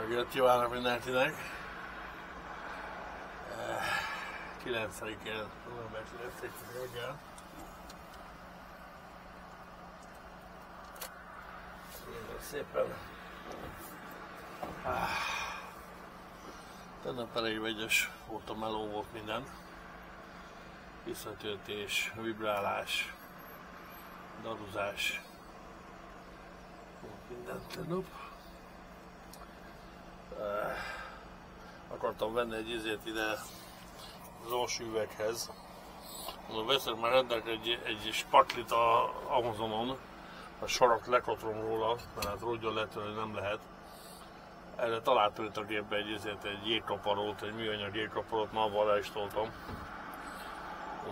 reggelt kívánok mindenkinek! 9-én, november 9 reggel. Szépen. Tegnap elég vegyes volt a meló, volt minden. Visszatöltés, vibrálás, daruzás. Volt minden tegnap. Akartam venni egy izét ide alsó üveghez. Mondom, veszek már rendelek egy, egy spatlit a Amazonon, a sarak lekotrom róla, mert hát rogyon letörni nem lehet. Erre találtam itt a gépbe egy, izét, egy jégkaparót, egy műanyag jégkaparót, ma avval is toltam.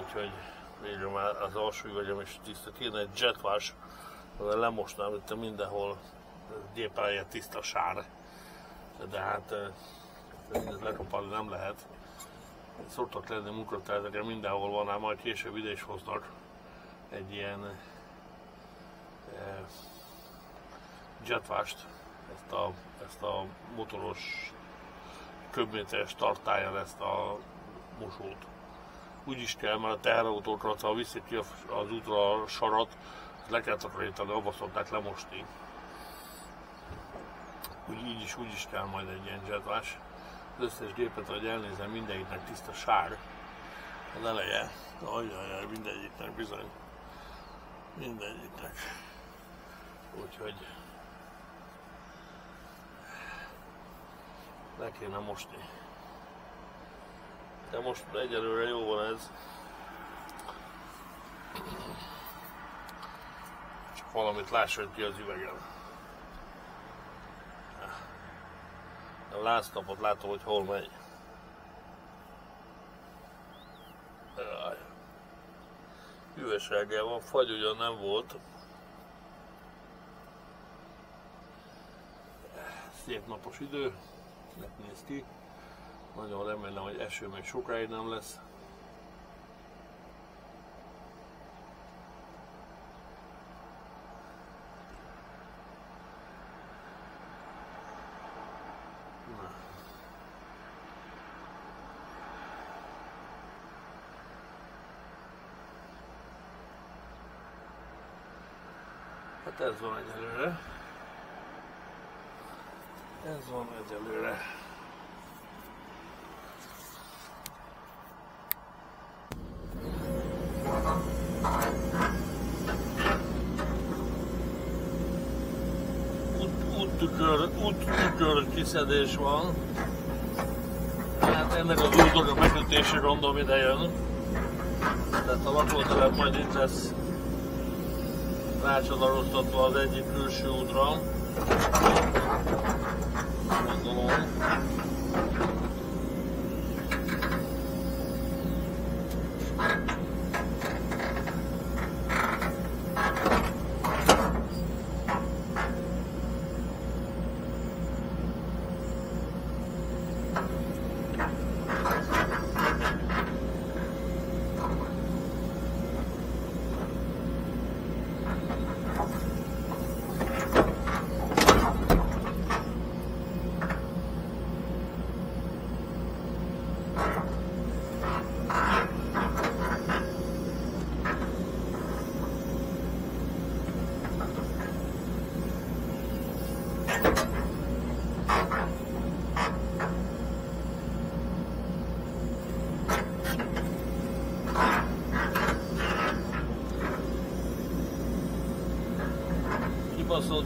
Úgyhogy végül már az alsó üvegem is tiszta. Kéne egy jetwash, lemosnám itt mindenhol gép tiszta sár. De hát mindent lekapálni nem lehet. Szoktak lenni munkatárgyakra, mindenhol van, ám majd később ide is hoznak egy ilyen eh, jetvást, ezt a, ezt a motoros köbméteres tartályon ezt a mosót. Úgy is kell, mert a teherautókra, ha viszik ki az útra a sarat, le kell takarítani, abba szokták lemosni. Úgy így is, úgy is kell majd egy ilyen jetvás az összes gépet, hogy elnézem, mindegyiknek tiszta sár az eleje. Ajjajjaj, mindegyiknek bizony. Mindegyiknek. Úgyhogy le kéne mosni. De most egyelőre jó van ez. Csak valamit lásson ki az üvegem. A láztapot látom, hogy hol megy. Hűvös reggel van, fagy ugyan nem volt. Szép napos idő, néz ki. Nagyon remélem, hogy eső még sokáig nem lesz. Hát ez van egyelőre. Ez van egyelőre. úttükör, úttükör kiszedés van. Hát ennek az útnak a megkötése gondolom ide jön. Tehát a lakótelep lesz rácsodaloztatva az egyik külső útra. Gondolom.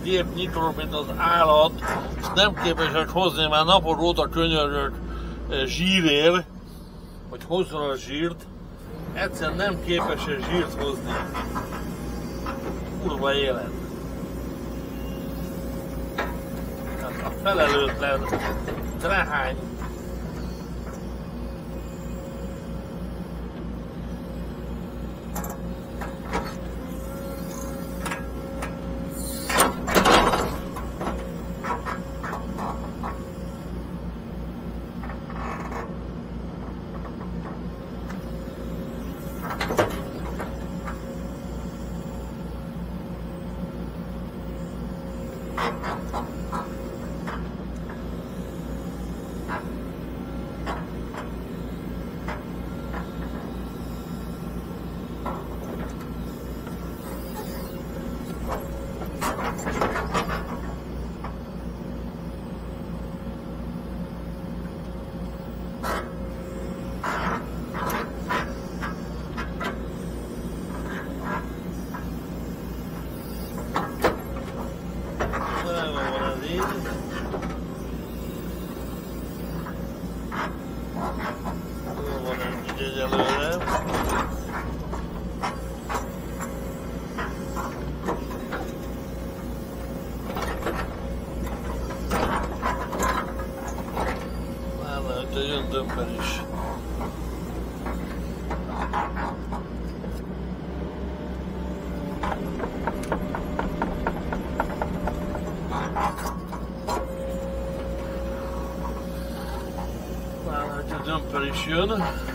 Gép nyitró, mint az állat, és nem képesek hozni, már napok óta könyörgök eh, zsírér, hogy hozzon a zsírt, egyszer nem képes zsírt hozni. Kurva élet. Tehát a felelőtlen trehány Agora ali. Dömper is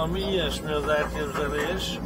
Calamias, meus héteros amigos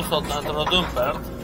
Muussolta antanut ympäriltä.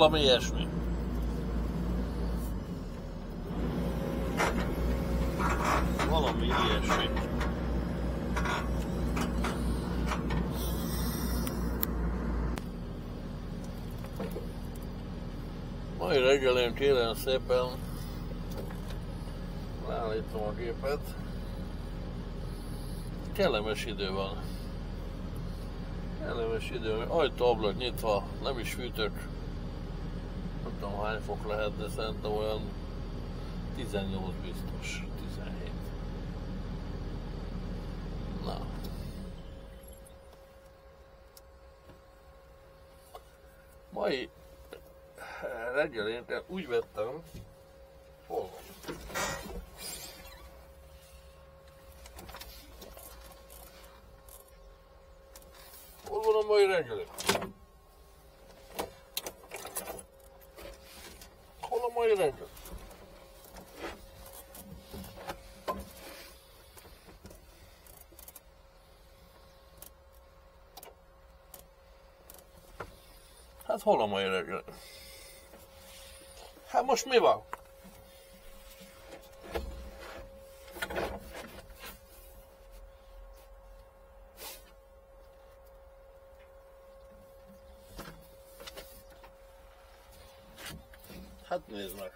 Valami ilyesmi. Valami ilyesmi. Mai reggelén kérem szépen leállítom a gépet. Kellemes idő van. Kellemes idő, ajtó nyitva, nem is fűtök. Fok lehet, de szerintem olyan 18 biztos, 17. Na. Mai reggelén úgy vettem, hol van? Hol van a mai reggeli? Hol a mai reggel? Hát hol a mai reggel? Hát most mi van? Hát nézd meg.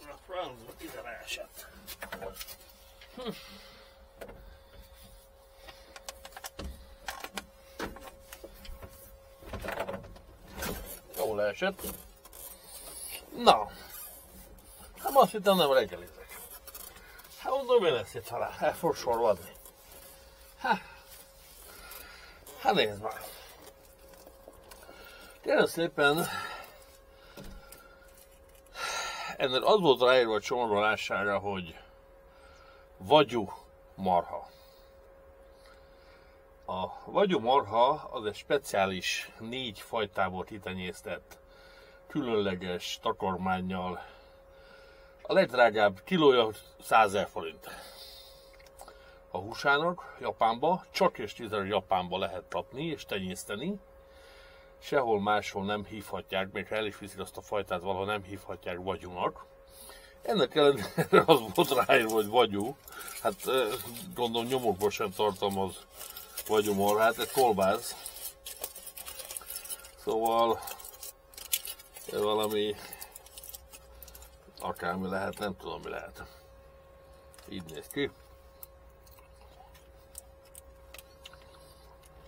A francba ide leesett. Hm. Jól leesett. Na. Hát azt hittem nem reggelizek. Hát mondom, mi lesz itt, ha el fog sorvadni. Hát, hát nézd meg. Kérem szépen, ennek az volt ráírva a csomagolássára, hogy vagyú marha. A vagyú marha az egy speciális négy fajtából kitenyésztett, különleges takarmányjal. A legdrágább kilója 100 forint. A húsának Japánba, csak és tízre Japánba lehet tapni és tenyészteni, sehol máshol nem hívhatják, még ha el is viszik azt a fajtát, valahol nem hívhatják vagyunak. Ennek ellenére az volt ráírva, hogy vagyú. Hát gondolom nyomokban sem tartalmaz vagyumor, hát egy kolbász. Szóval valami akármi lehet, nem tudom mi lehet. Így néz ki.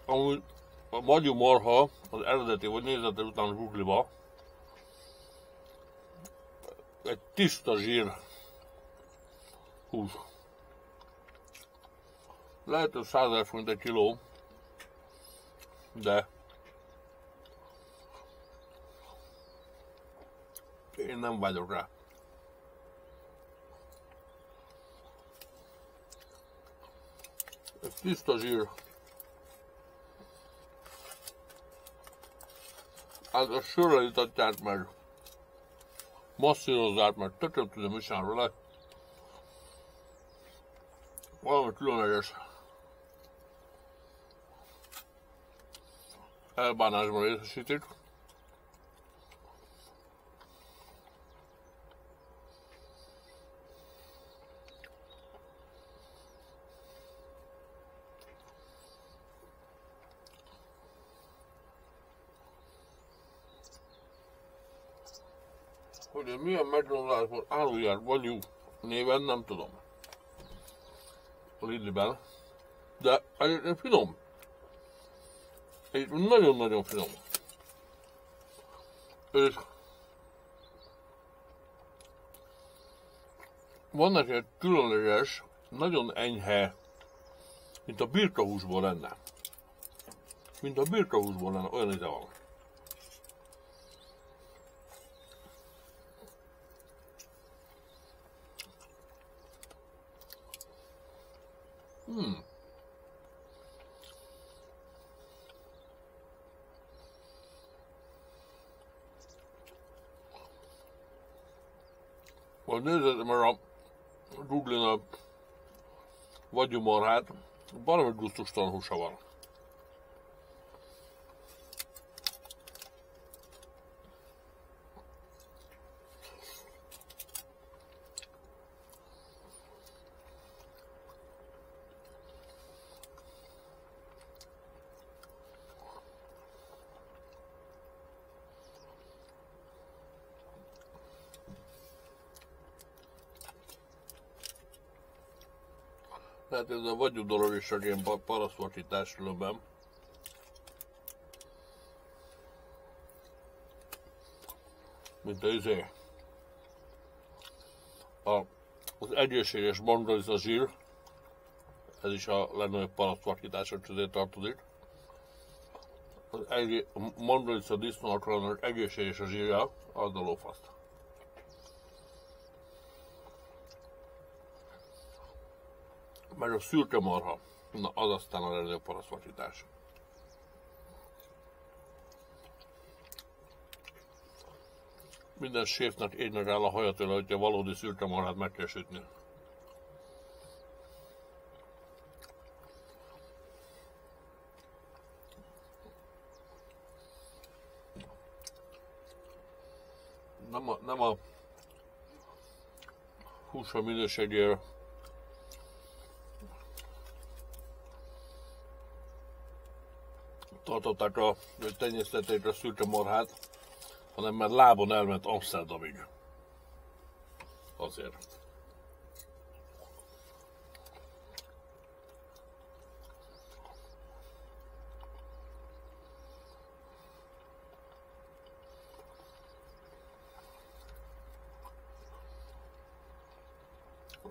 Amúgy a magyú marha az eredeti, vagy nézete után Google-ba egy tiszta zsír hús. Lehet, hogy 100 forint egy kiló, de én nem vagyok rá. Ez tiszta zsír. hát a sörrel itatják meg, masszírozzák meg, tököm tudom, mi sem vele. Valami különleges elbánásban részesítik. hogy milyen McDonald'sban árulják vagyunk néven, nem tudom. A. De egyébként finom. Egy nagyon-nagyon finom. És vannak egy különleges, nagyon enyhe, mint a birkahúsból lenne. Mint a birkahúsból lenne, olyan ide van. Hmm. Vagy nézzétek mert a Google-n a vagyumarhát, valami gusztustalan húsa van. Hát ez a vagyudolor is csak ilyen parasztvartítás különben. Mint a izé. A, az egészséges a zsír, ez is a legnagyobb parasztvartítások közé tartozik. Az egé, a mandalica disznónak egészséges a zsírja, az a lófaszt. Meg a szürke marha. Na, az aztán a legnagyobb parasztvakítás. Minden séfnek meg áll a haja tőle, hogyha valódi szürke marhát meg kell sütni. Nem a, nem a húsa minőségéért tartották a tenyésztették a szürke marhát, hanem mert lábon elment Amsterdamig. Azért.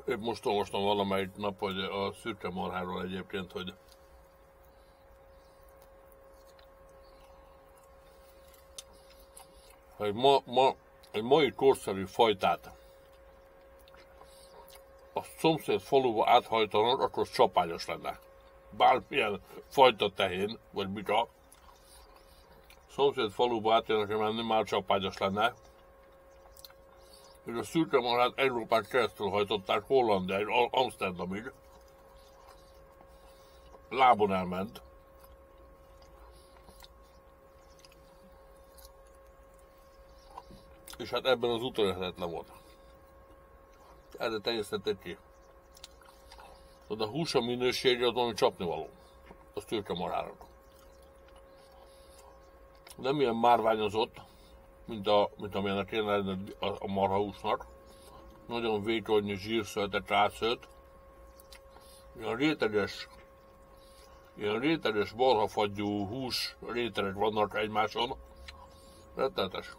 Épp most olvastam valamelyik nap, hogy a szürke marháról egyébként, hogy egy, ma, ma, egy mai korszerű fajtát a szomszéd faluba áthajtanak, akkor csapányos lenne. Bármilyen fajta tehén, vagy bika, szomszéd faluba átjönnek menni, már csapányos lenne. És a szürke marhát Európán keresztül hajtották Hollandiáig, Amsterdamig. Lábon elment. És hát ebben az utolérhetetlen volt. Erre teljesztették ki. Tehát a húsa minősége az valami csapnivaló. Az tőke marának. Nem ilyen márványozott, mint, a, mint amilyenek én lenne a, a marhahúsnak. Nagyon vékony, zsírszöltet, rászölt. Ilyen réteges, ilyen réteges marhafagyú hús rétegek vannak egymáson. Rettenetes.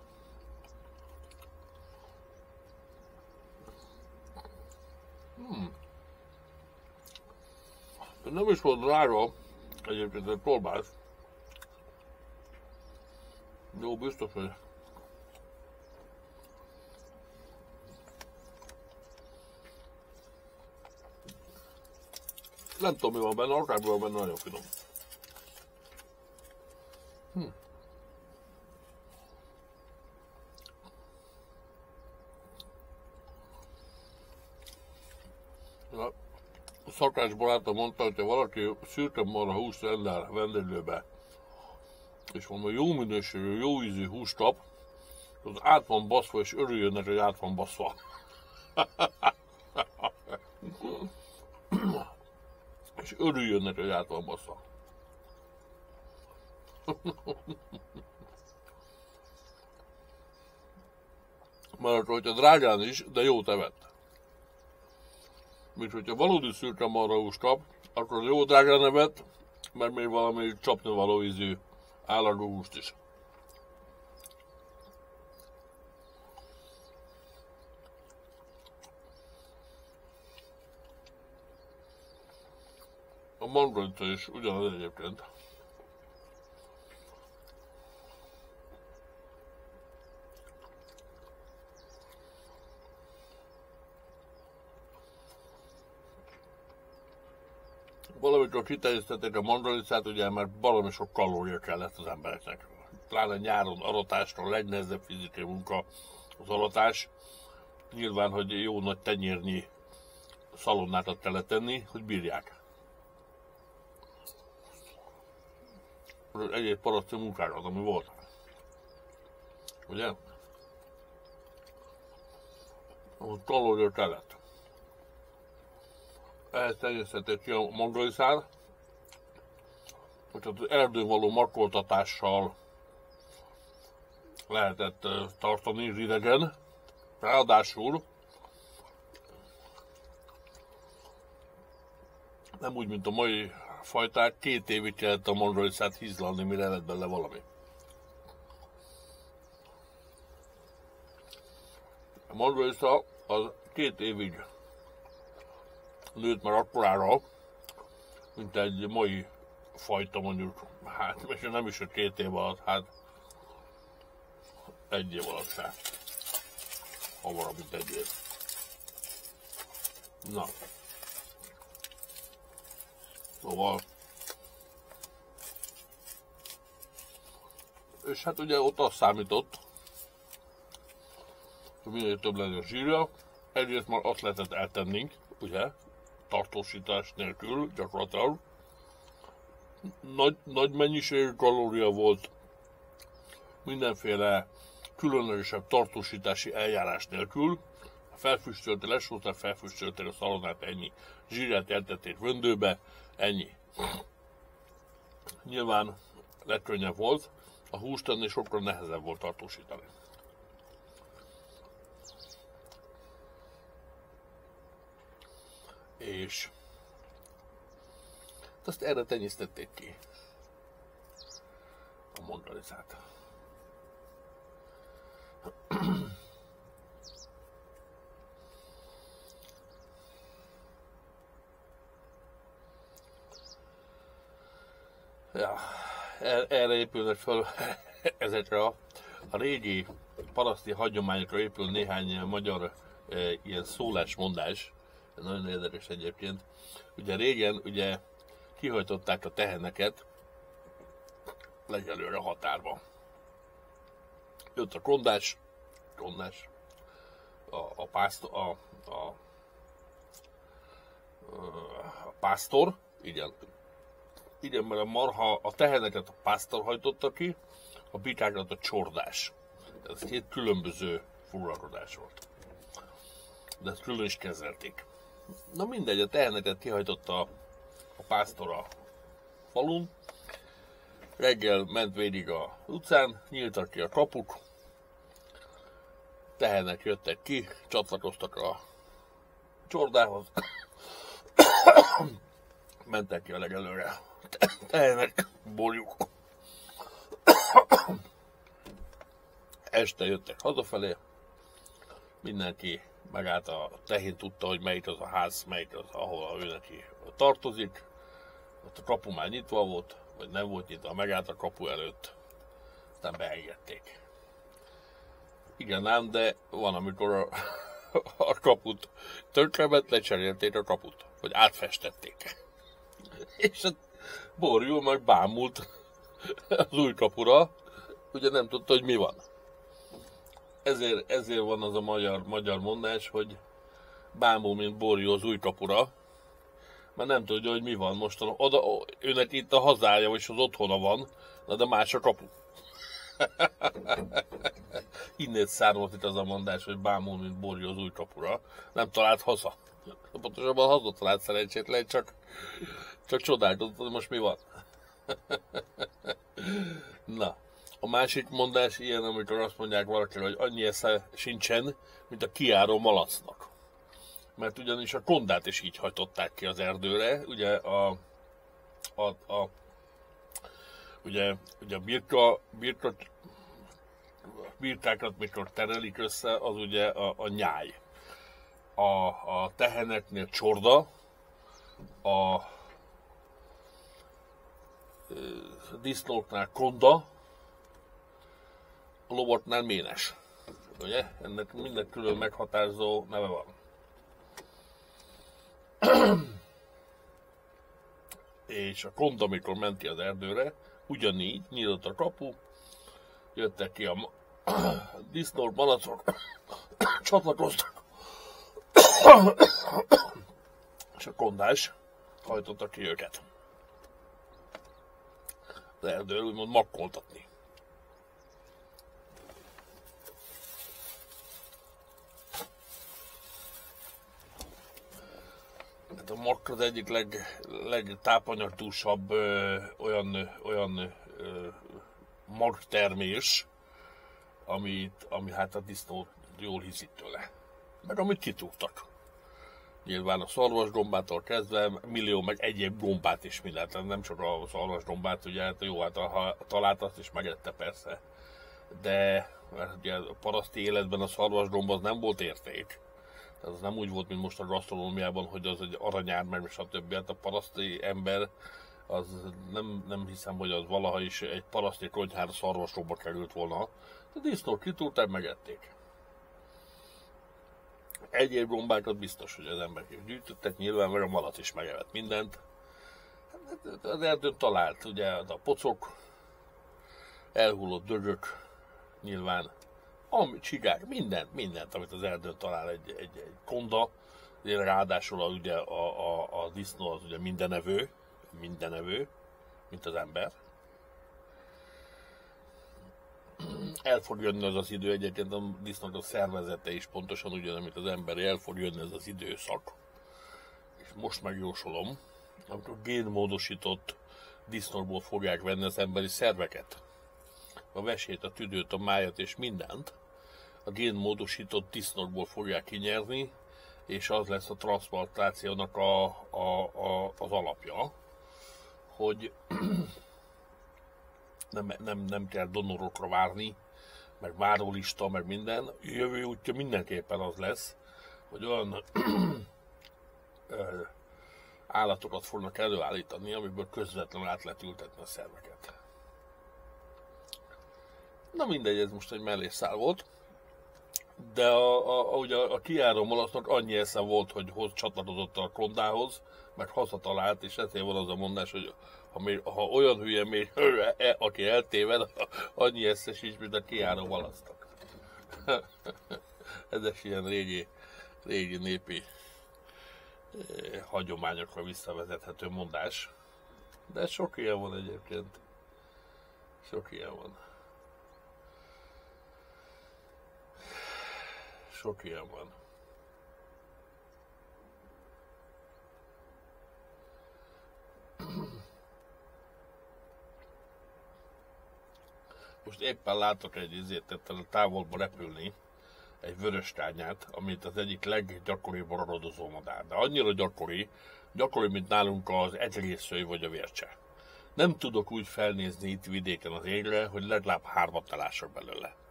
Hmm. Nem is volt drága, egyébként egy kolbász. Jó, biztos, hogy nem tudom mi van benne, akármi benne, nagyon finom. Hm. Szakács barátom mondta, hogy ha valaki szürke marha húst rendel vendéglőbe, és mondom, jó minőségű, jó ízű húst kap, az át van baszva, és örüljön neki, hogy át van baszva. és örüljön neki, hogy át van baszva. Mert hogyha drágán is, de jó evett mint hogyha valódi szürke marhahús kap, akkor jó drága nevet, mert még valami csapni való ízű húst is. A mangolita is ugyanaz egyébként. Valamikor kiterjesztették a mandalicát, ugye mert valami sok kalória kellett az embereknek. Pláne nyáron aratástól legnehezebb fizikai munka az aratás. Nyilván, hogy jó nagy tenyérnyi szalonnákat kellett tenni, hogy bírják. Egyéb paraszti munkákat, ami volt. Ugye? Ahol kalória kellett elterjesztetett ki a mangaliszár, hogy az erdőn való makoltatással lehetett tartani ridegen. Ráadásul nem úgy, mint a mai fajták, két évig kellett a mondroiszát hízlalni, mire lett bele valami. A mondroisza az két évig nőtt már akkorára, mint egy mai fajta mondjuk, hát és nem is a két év alatt, hát egy év alatt se. Hamarabb, mint egy év. Na. Szóval. És hát ugye ott azt számított, hogy minél több legyen zsírja, egyrészt már azt lehetett eltennénk, ugye, tartósítás nélkül gyakorlatilag. Nagy, nagy mennyiség kalória volt, mindenféle különösebb tartósítási eljárás nélkül. Felfüstöltél, lesúrtál, felfüstöltél a szalonát, ennyi. Zsírját eltették vöndőbe, ennyi. Nyilván legkönnyebb volt, a húst ennél sokkal nehezebb volt tartósítani. És azt erre tenyésztették ki a mondalizát. ja, er, erre épülnek fel ezekre a, a régi paraszti hagyományokra épül néhány magyar e, ilyen szólásmondás, nagyon érdekes egyébként. Ugye régen ugye kihajtották a teheneket legelőre határba. Jött a kondás, kondás, a, a, pásztor, a, a, a pásztor, igen, igen, mert a marha, a teheneket a pásztor hajtotta ki, a bikákat a csordás. Ez két különböző foglalkozás volt. De ezt külön is kezelték. Na mindegy, a teheneket kihajtotta a pásztor a falun, reggel ment végig a utcán, nyíltak ki a kapuk, tehenek jöttek ki, csatlakoztak a csordához, mentek ki a legelőre. Tehenek, borjuk. Este jöttek hazafelé, mindenki megállt a tehén tudta, hogy melyik az a ház, melyik az, ahol ő neki tartozik. Ott a kapu már nyitva volt, vagy nem volt nyitva, megállt a kapu előtt, aztán beengedték. Igen ám, de van, amikor a, a kaput tönkrement, lecserélték a kaput, vagy átfestették. És a borjú meg bámult az új kapura, ugye nem tudta, hogy mi van ezért, ezért van az a magyar, magyar mondás, hogy bámul, mint borjú az új kapura, mert nem tudja, hogy mi van most. Oda, őnek itt a hazája, és az otthona van, na de más a kapu. Innét származik az a mondás, hogy bámul, mint borjú az új kapura. Nem talált haza. Pontosabban haza talált szerencsétlen, csak, csak csodálkozott, hogy most mi van. Na, a másik mondás ilyen, amikor azt mondják valaki, hogy annyi esze sincsen, mint a kiáró malacnak. Mert ugyanis a kondát is így hajtották ki az erdőre, ugye a, a, a ugye, ugye a birka, birka birkákat, mikor terelik össze, az ugye a, a nyáj. A, a teheneknél csorda, a, a disznóknál konda, a lovartnál ménes. Ugye? Ennek minden külön meghatározó neve van. és a kond, amikor menti az erdőre, ugyanígy nyitott a kapu, jöttek ki a disznók, malacok, csatlakoztak, és a kondás hajtotta ki őket. Az erdőről úgymond makkoltatni. Hát a makk az egyik leg, legtápanyagdúsabb ö, olyan, olyan ö, magtermés, amit, ami hát a disznó jól hiszik tőle. Meg amit kitúrtak. Nyilván a szarvasgombától kezdve millió meg egyéb gombát is mindent, nem csak a szarvasgombát, ugye hát jó, hát ha talált azt is megette persze. De mert ugye a paraszti életben a szarvasgomb az nem volt érték. Az nem úgy volt, mint most a gasztronómiában, hogy az egy aranyár, meg stb. Hát a paraszti ember az nem, nem hiszem, hogy az valaha is egy paraszti konyhára szarvasgomba került volna. A disznót kitúrták, megették. Egyéb gombákat biztos, hogy az emberek gyűjtöttek, nyilván meg a malac is megevett mindent. Hát, az erdőn talált, ugye a pocok, elhullott dögök, nyilván, ami, csigák, mindent, mindent, amit az erdőn talál egy, egy, egy konda, ráadásul a, ugye a, a, a disznó az ugye mindenevő, mindenevő, mint az ember. El fog jönni az az idő, egyébként a disznók a szervezete is pontosan ugyan, mint az ember, el fog jönni ez az időszak. És most megjósolom, amikor génmódosított disznókból fogják venni az emberi szerveket a vesét, a tüdőt, a májat és mindent, a génmódosított disznókból fogják kinyerni, és az lesz a transplantációnak a, a, a, az alapja, hogy nem, nem, nem kell donorokra várni, meg várólista, meg minden. Jövő útja mindenképpen az lesz, hogy olyan állatokat fognak előállítani, amiből közvetlenül át lehet ültetni a szerveket. Na mindegy, ez most egy mellésszál volt. De a, a, a, ugye a kiáró malasznak annyi esze volt, hogy hoz csatlakozott a kondához, meg hazatalált, és ezért van az a mondás, hogy ha, még, ha olyan hülye még, e, aki eltéved, annyi eszes is, mint a kiáró malasztak. ez is ilyen régi, régi népi eh, hagyományokra visszavezethető mondás. De sok ilyen van egyébként. Sok ilyen van. Sok ilyen van. Most éppen látok egy izét, a távolba repülni, egy vörös tányát, amit az egyik leggyakoribb ragadozó madár. De annyira gyakori, gyakori, mint nálunk az egrészői vagy a vércse. Nem tudok úgy felnézni itt vidéken az égre, hogy legalább hármat találsak belőle.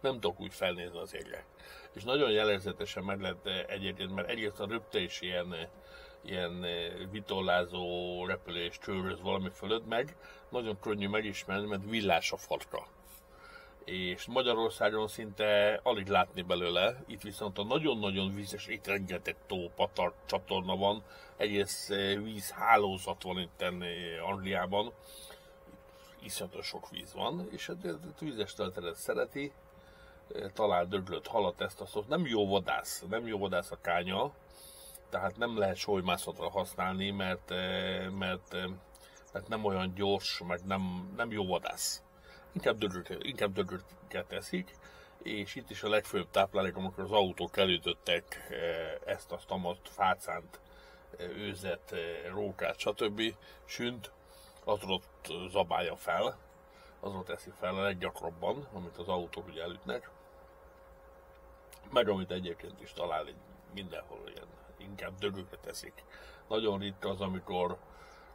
Nem tudok úgy felnézni az égre és nagyon jellegzetesen meg lehet eh, egyébként, mert egyrészt a röpte is ilyen, eh, ilyen eh, vitolázó repülés csőröz valami fölött, meg. Nagyon könnyű megismerni, mert villás a farka. És Magyarországon szinte alig látni belőle, itt viszont a nagyon-nagyon vízes, itt rengeteg tó, patak, csatorna van, egész vízhálózat van itt Angliában, iszonyatos sok víz van, és a vízes töltelet szereti, talál döglött halat, ezt a szót. Nem jó vadász, nem jó vadász a kánya, tehát nem lehet solymászatra használni, mert, eh, mert, eh, mert nem olyan gyors, meg nem, nem jó vadász. Inkább döglőket, inkább döglőket teszik, és itt is a legfőbb táplálék, amikor az autók elütöttek eh, ezt, azt, amazt, fácánt, őzet, rókát, stb. sünt, az ott zabálja fel, azon teszi fel a leggyakrabban, amit az autók ugye elütnek meg amit egyébként is talál mindenhol ilyen, inkább dögökre teszik. Nagyon ritka az, amikor,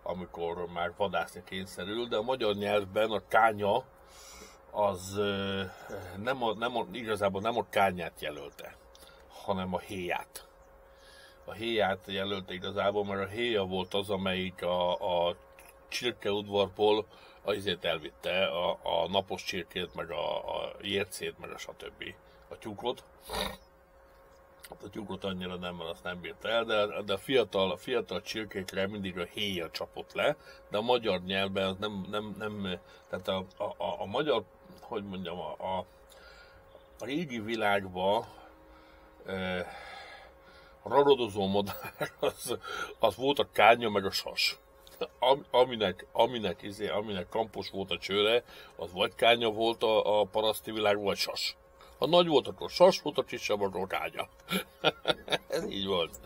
amikor már vadászni kényszerül, de a magyar nyelvben a kánya az nem a, nem a, igazából nem a kányát jelölte, hanem a héját. A héját jelölte igazából, mert a héja volt az, amelyik a, a csirkeudvarból azért elvitte a, a napos csirkét, meg a, a jércét, meg a stb a tyúkot. Hát a tyúkot annyira nem, mert azt nem bírta el, de, de a fiatal, a fiatal csirkékre mindig a héja csapott le, de a magyar nyelvben az nem, nem, nem tehát a, a, a, a magyar, hogy mondjam, a, a, a régi világban e, a ragadozó modell az, az volt a kánya meg a sas. Am, aminek, aminek, izé, aminek kampos volt a csőre, az vagy kánya volt a, a paraszti világ, vagy sas. Ha nagy volt, akkor sas volt, a kisebb, akkor kánya. Ez így volt.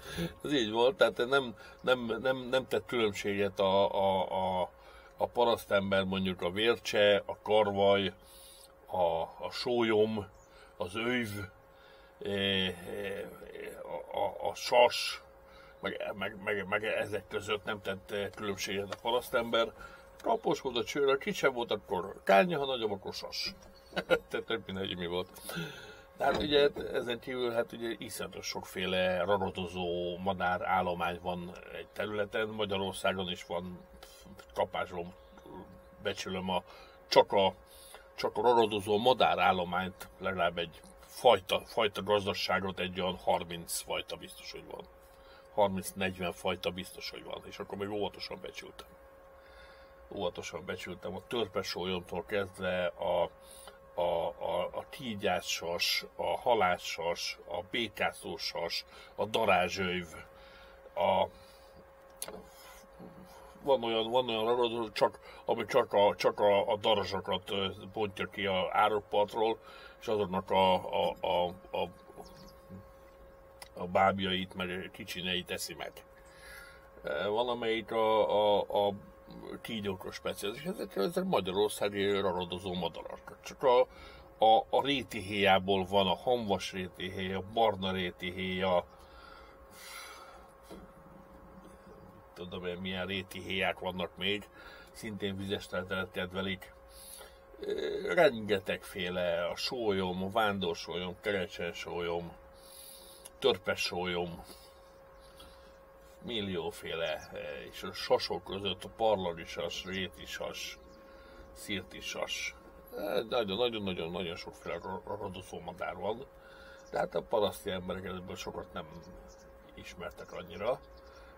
Ez így volt, tehát nem, nem, nem, nem tett különbséget a, a, a, a parasztember, mondjuk a vércse, a karvaj, a, a sólyom, az őv, e, e, a, a, a sas, meg, meg, meg, meg ezek között nem tett különbséget a parasztember. Kapos volt a csőre, kisebb volt, akkor kánya, ha nagyobb, akkor sas. Tehát több mindegy, mi volt. Tehát ugye ezen kívül hát ugye iszonyatos sokféle rarodozó madár állomány van egy területen, Magyarországon is van kapásról becsülöm a csak a, csak a rarodozó madár állományt, legalább egy fajta, fajta gazdaságot egy olyan 30 fajta biztos, hogy van. 30-40 fajta biztos, hogy van, és akkor még óvatosan becsültem. Óvatosan becsültem a törpesólyomtól kezdve a a, a, a kígyássas, a halássas, a békászósas, a darázsőv, a van olyan, van olyan ragadó, csak, ami csak a, csak a, a darazsakat bontja ki a árokpartról, és azoknak a, a, a, a, a bábjait, meg kicsineit eszi meg. Van, amelyik a, a, a kígyókra speciális. Ezek, ezek magyarországi raradozó madarak. Csak a, a, a rétihéjából van a hamvas rétihéj, a barna rétihéj, a tudom én milyen rétihéják vannak még, szintén vizes területet kedvelik. Rengetegféle a sólyom, a vándósólyom, kerecsensólyom, törpesólyom, millióféle, eh, és a sasok között a parlagisas, rétisas, szirtisas, nagyon-nagyon-nagyon-nagyon eh, sokféle radoszómadár van, de hát a paraszti emberek ebből sokat nem ismertek annyira.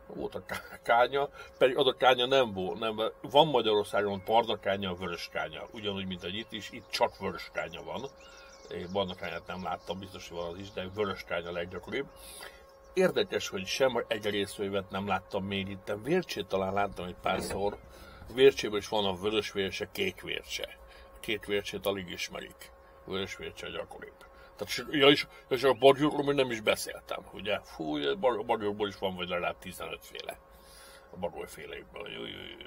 Volt a kánya, pedig az a kánya nem volt, nem, van Magyarországon barna kánya, vörös kánya, ugyanúgy, mint a itt is, itt csak vörös kánya van. Én nem láttam, biztos, hogy van az is, de vörös kánya leggyakoribb. Érdekes, hogy sem egerészővet nem láttam még itt, vércsét talán láttam egy párszor. A vércséből is van a vörös vércse, kék vércse. A kék vércsét alig ismerik. A vörös vércse a gyakoribb. Tehát, ja, és, és a bagyokról még nem is beszéltem, ugye? Fú, a bagyokból is van vagy legalább 15 féle. A bagolyféleikből.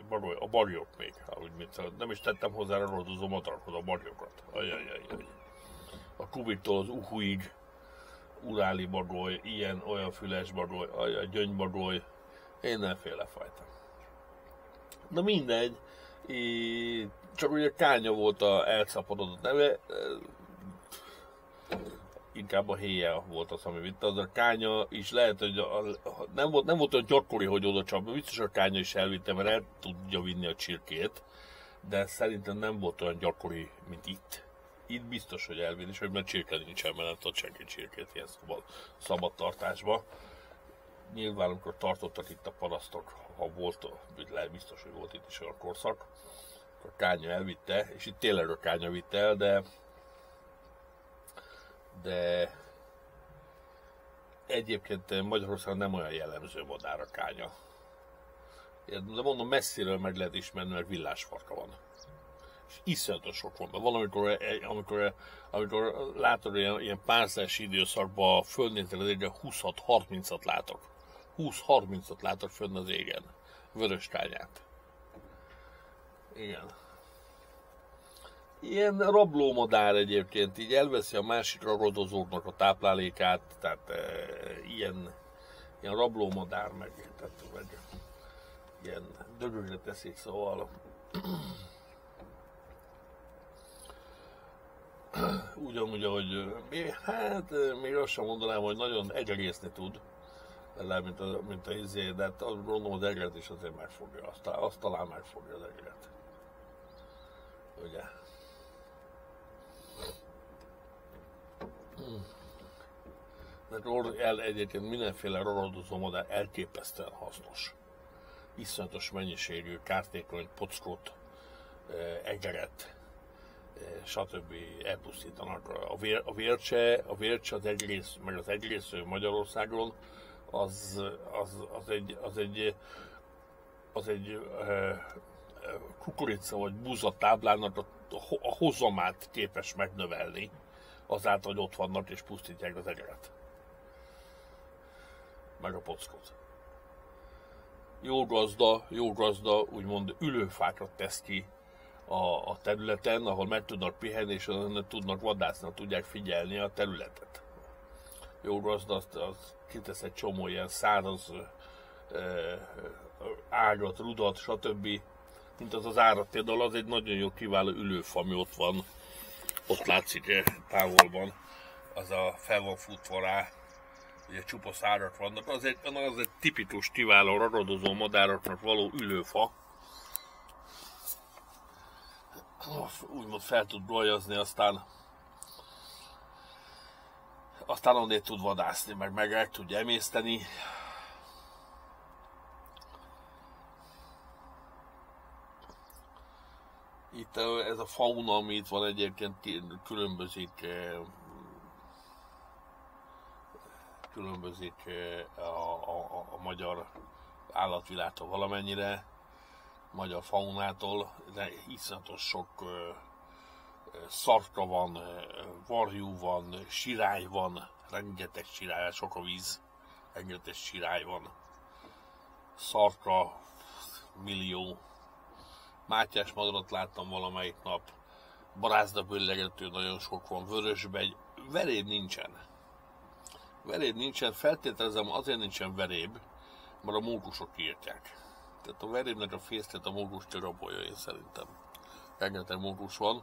Bagoly, a bagyok még, ahogy mint, nem is tettem hozzá a rodozó madarakhoz a bagyokat. Ajajajaj. A kubiktól az uhuig, uráli bagoly, ilyen, olyan füles bagoly, a gyöngybagoly, mindenféle fajta. Na mindegy, csak ugye Kánya volt a elszaporodott neve, inkább a héje volt az, ami vitte. Az a kánya is lehet, hogy a, nem, volt, nem volt olyan gyakori, hogy oda csap, biztos a kánya is elvitte, mert el tudja vinni a csirkét, de szerintem nem volt olyan gyakori, mint itt itt biztos, hogy elvinni, és hogy mert csirke nincsen, mert nem tudod senki csirkét ilyen szabad, szabad tartásba. Nyilván, amikor tartottak itt a parasztok, ha volt, lehet biztos, hogy volt itt is olyan korszak, akkor Kánya elvitte, és itt tényleg a Kánya vitte el, de de egyébként Magyarországon nem olyan jellemző madár a kánya. De mondom, messziről meg lehet ismerni, mert villásfarka van és iszonyatos sok van. Van, amikor, amikor, amikor látod ilyen, ilyen párszás időszakban a földnézre az égen 26-30-at látok. 20-30-at látok fönn az égen. Vörös tányát. Igen. Ilyen rablómadár egyébként, így elveszi a másik ragadozóknak a táplálékát, tehát e, ilyen, ilyen rablómadár meg, tehát, meg ilyen dögögre teszik, szóval ugyanúgy, ahogy hát még azt sem mondanám, hogy nagyon egyrészni tud, legalább, mint a, mint a izé, de hát azt gondolom, az egeret is azért megfogja, azt, azt talán megfogja az egeret. Ugye? De el egyébként mindenféle ragadozó modell elképesztően hasznos. Iszonyatos mennyiségű kártékony pockot, egeret, stb. elpusztítanak. A, vér, a vércse, a vércse az egész, meg az egész Magyarországon, az, az, az egy, az egy, az egy kukorica vagy búza táblának a, a hozamát képes megnövelni, azáltal, hogy ott vannak és pusztítják az egeret. Meg a pockot. Jó gazda, jó gazda, úgymond ülőfákat tesz ki a, a területen, ahol meg tudnak pihenni, és tudnak vadászni, tudják figyelni a területet. Jó gazda, az, az kitesz egy csomó ilyen száraz ágat, rudat, stb. Mint az az árat. Az egy nagyon jó kiváló ülőfa, ami ott van. Ott látszik -e távolban. Az a fel van futva rá. Ugye csupa szárak vannak. Az egy, az egy tipikus kiváló ragadozó madáraknak való ülőfa. Úgymond fel tud bolyazni, aztán aztán onnét tud vadászni, meg meg el tudja emészteni. Itt ez a fauna, ami itt van egyébként különbözik különbözik a, a, a magyar állatvilágtól valamennyire, magyar faunától, de iszonyatos sok szarka van, varjú van, sirály van, rengeteg sirály, sok a víz, rengeteg sirály van. Szarka, millió. Mátyás madarat láttam valamelyik nap. Barázda bőlegető nagyon sok van, vörösbegy. Veréb nincsen. Veréb nincsen, feltételezem azért nincsen veréb, mert a mókusok írtják. Tehát a verébnek a fészket a mókus rabolja, én szerintem. Rengeteg mókus van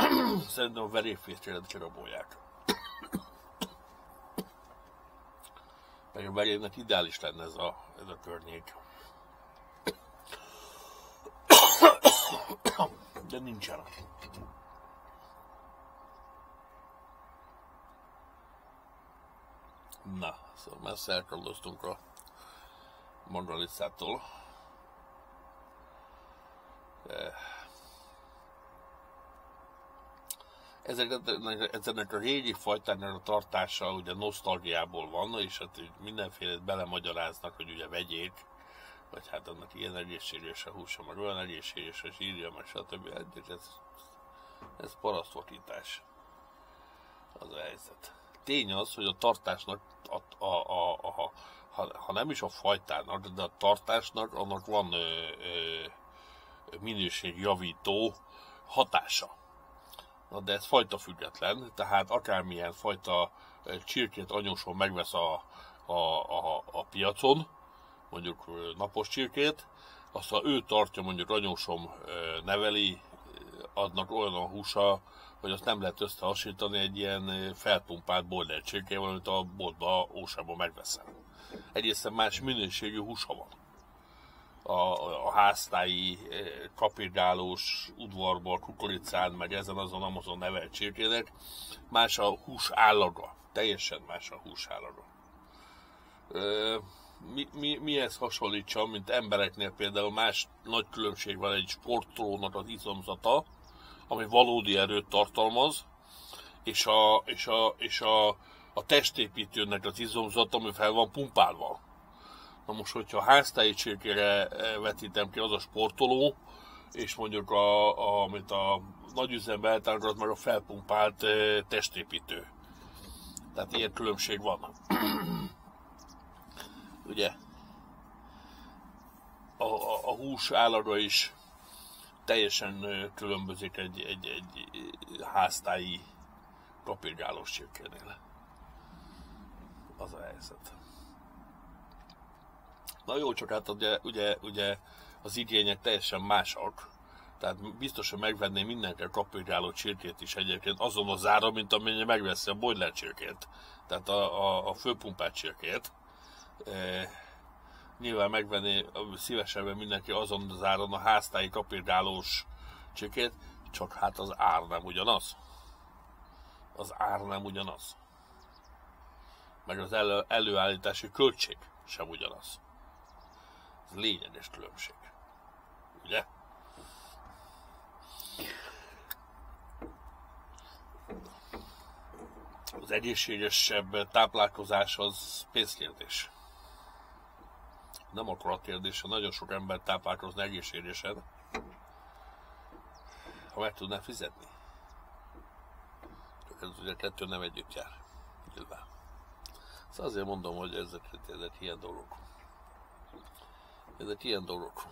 Szerintem a verépfészkélet cserabolják. Meg a verépnek ideális lenne ez a, ez a környék. De nincsen. Na, szóval messze elkalloztunk a Mondralicától. Eh ezeknek, a régi fajtának a tartása ugye nosztalgiából van, és hát mindenféle belemagyaráznak, hogy ugye vegyék, vagy hát annak ilyen egészséges a húsa, meg olyan egészséges a zsírja, meg stb. Hát ez, ez parasztvakítás. Az a helyzet. Tény az, hogy a tartásnak, a, a, a, a, ha, ha nem is a fajtának, de a tartásnak annak van ö, ö, minőségjavító hatása Na de ez fajta független, tehát akármilyen fajta csirkét anyóson megvesz a, a, a, a piacon, mondjuk napos csirkét, aztán ő tartja, mondjuk anyósom neveli, adnak olyan a húsa, hogy azt nem lehet összehasonlítani egy ilyen felpumpált border csirkével, amit a boltba, ósában megveszem. Egészen más minőségű húsa van a, a háztái eh, kapirgálós udvarból, kukoricán, meg ezen azon Amazon nevelt csirkének, más a hús állaga. Teljesen más a hús állaga. Mi, mi, mihez hasonlítsam, mint embereknél például más nagy különbség van egy sportolónak az izomzata, ami valódi erőt tartalmaz, és a, és a, és a, a testépítőnek az izomzata, ami fel van pumpálva Na most, hogyha a háztáji csirkére eh, vetítem ki az a sportoló, és mondjuk a, a, amit a nagy üzembe eltárgat meg a felpumpált e, testépítő. Tehát ilyen különbség van. Ugye? A, a, a hús állaga is teljesen eh, különbözik egy, egy, egy háztáji kapirgálós csirkénél. Az a helyzet. Na jó, csak hát ugye, ugye, ugye az igények teljesen másak. Tehát biztos, hogy megvenné mindenki kapirgáló csirkét is egyébként azon az ára, mint amennyire megveszi a boiler csirkét. Tehát a, a, a főpumpát csirkét. E, nyilván megvenné szívesebben mindenki azon az áron a háztáji kapirgálós csirkét, csak hát az ár nem ugyanaz. Az ár nem ugyanaz. Meg az elő, előállítási költség sem ugyanaz. Ez lényeges különbség. Ugye? Az egészségesebb táplálkozás az pénzkérdés. Nem a kérdés, nagyon sok ember táplálkozna egészségesen, ha meg tudná fizetni. Csak ez ugye kettő nem együtt jár. Nyilván. Szóval azért mondom, hogy ezek, ezek ilyen dolgok. Ezek ilyen dolgok.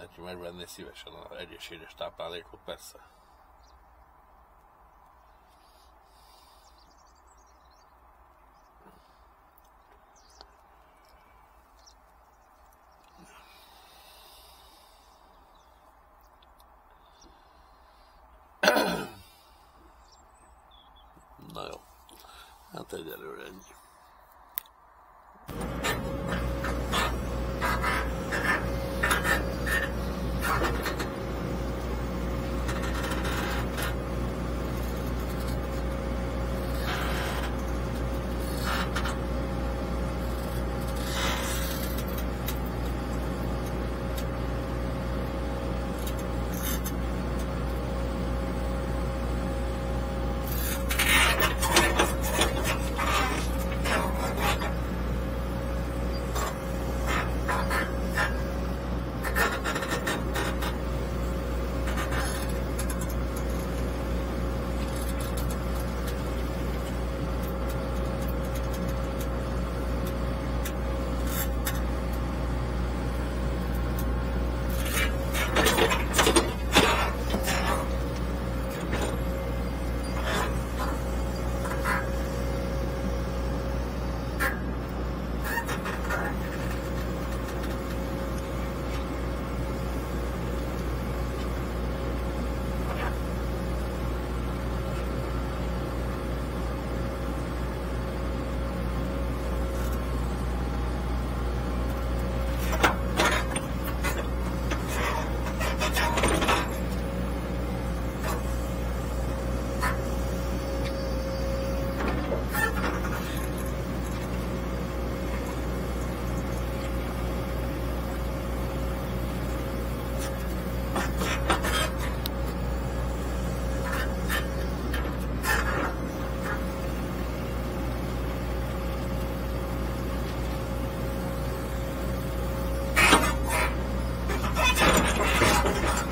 mindenki megvenné szívesen a egészséges táplálékot, persze. Na jó, hát egyelőre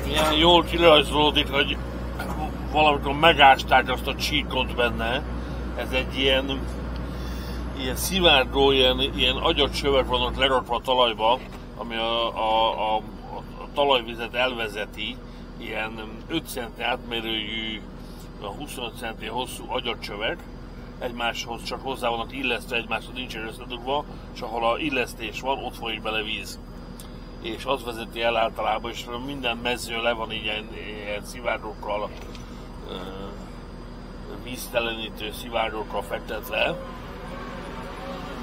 ennyi. Ilyen jól kirajzolódik, hogy valamikor megásták azt a csíkot benne. Ez egy ilyen, ilyen szivárgó, ilyen, ilyen agyacsövek vannak lerakva a talajba, ami a, a, a, a talajvizet elvezeti, ilyen 5 cm átmérőjű, 25 cm hosszú agyacsövek, egymáshoz csak hozzá vannak illesztve, egymáshoz nincsen összedugva, és ahol a illesztés van, ott folyik bele víz. És az vezeti el általában, és minden mező le van ilyen, ilyen szivárgókkal, víztelenítő szivárgókkal fektetve.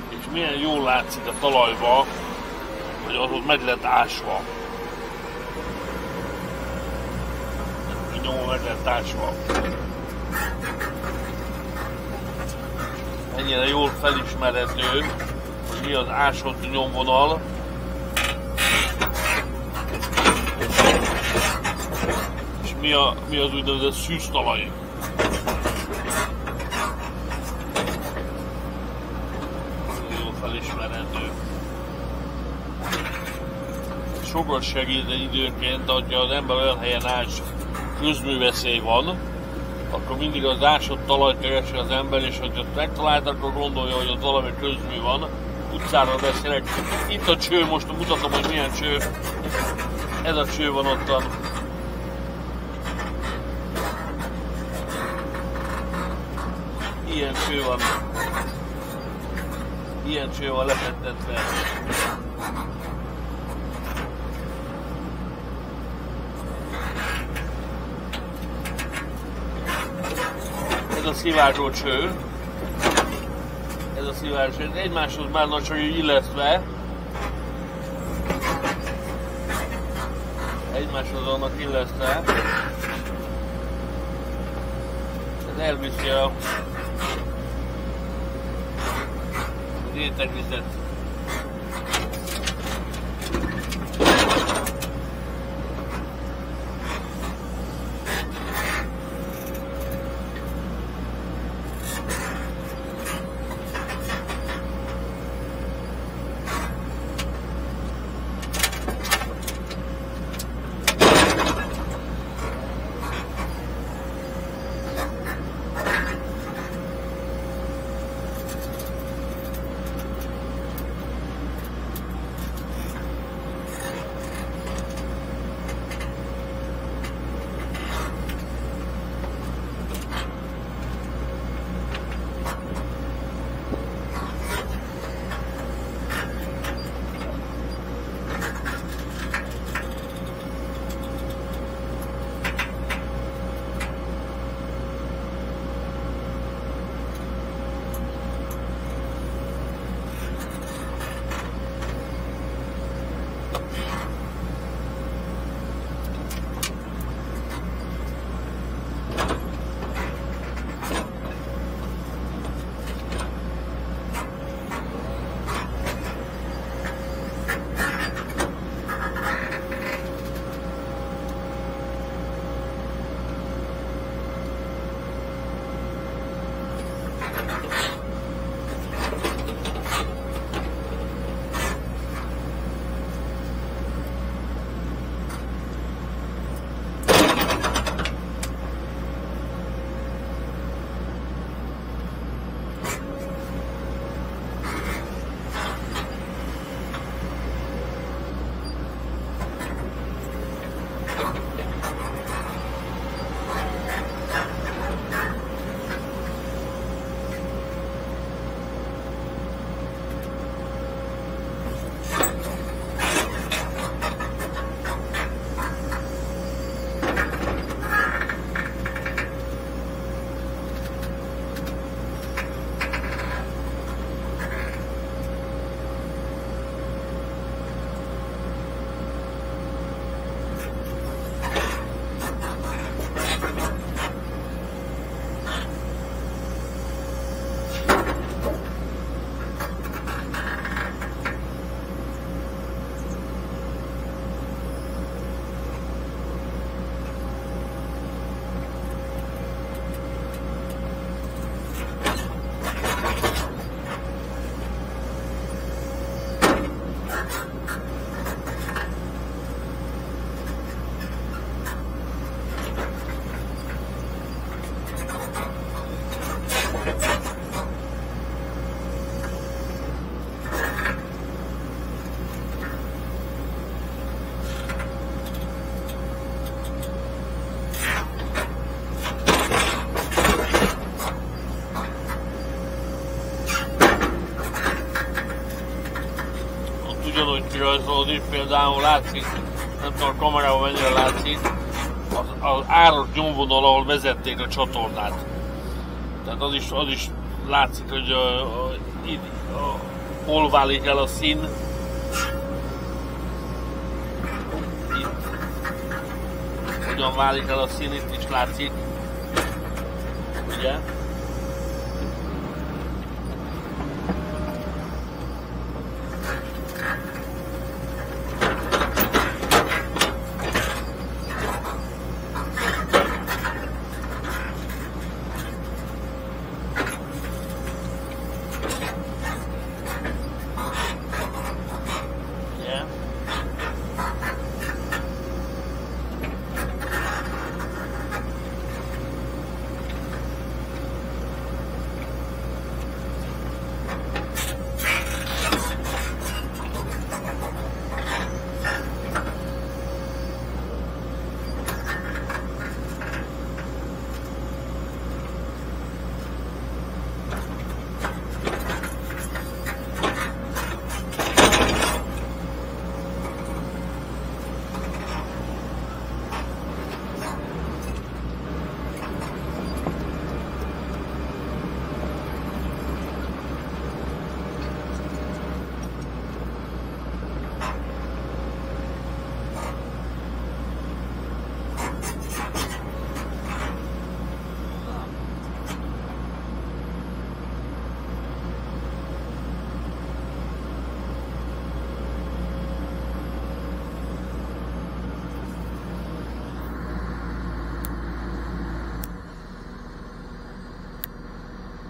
És milyen jól látszik a talajba, hogy az ott meg lett ásva. Nyomon meg lett ásva. ennyire jól felismerhető, hogy mi az ásott nyomvonal. Mi, a, mi az úgynevezett szűztalaj. Jól felismerhető. Sokat segít időnként, hogyha az ember olyan helyen ás, közműveszély van, akkor mindig az ásott talajt keresi az ember, és hogy ott megtalált, akkor gondolja, hogy ott valami közmű van. Utcára beszélek. Itt a cső, most mutatom, hogy milyen cső. Ez a cső van ottan. Ilyen cső van. Ilyen cső van lefektetve. ez a szivárgó cső. Ez a szivárgó cső. Egymáshoz már nagy csak illesztve. Egymáshoz vannak illesztve. Ez elviszi a rétegvizet. ugyanúgy például látszik, nem tudom a kamerában mennyire látszik, az, az áros nyomvonal, ahol vezették a csatornát. Tehát az is, az is látszik, hogy a, a, a, a, hol válik el a szín. Itt. Hogyan válik el a szín, itt is látszik. Ugye?